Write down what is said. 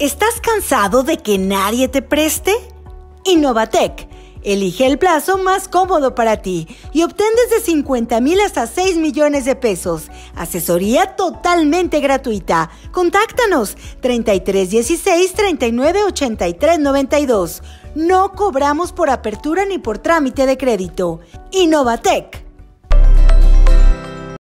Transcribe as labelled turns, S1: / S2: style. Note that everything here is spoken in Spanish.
S1: ¿Estás cansado de que nadie te preste? Innovatec. Elige el plazo más cómodo para ti y obtén desde 50 mil hasta 6 millones de pesos. Asesoría totalmente gratuita. Contáctanos 3316 398392. No cobramos por apertura ni por trámite de crédito. Innovatec.